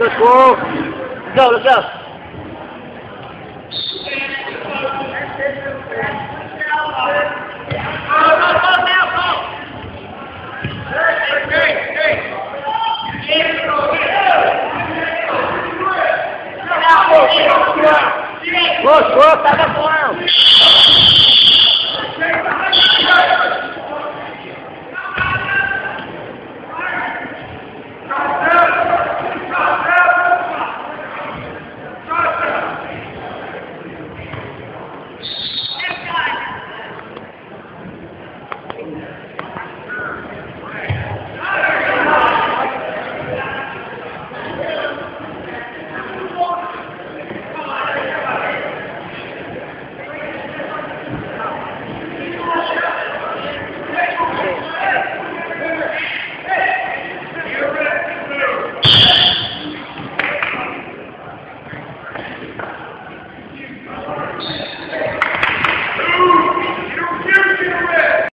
Let's go. Let's Go, let's go. Push, push,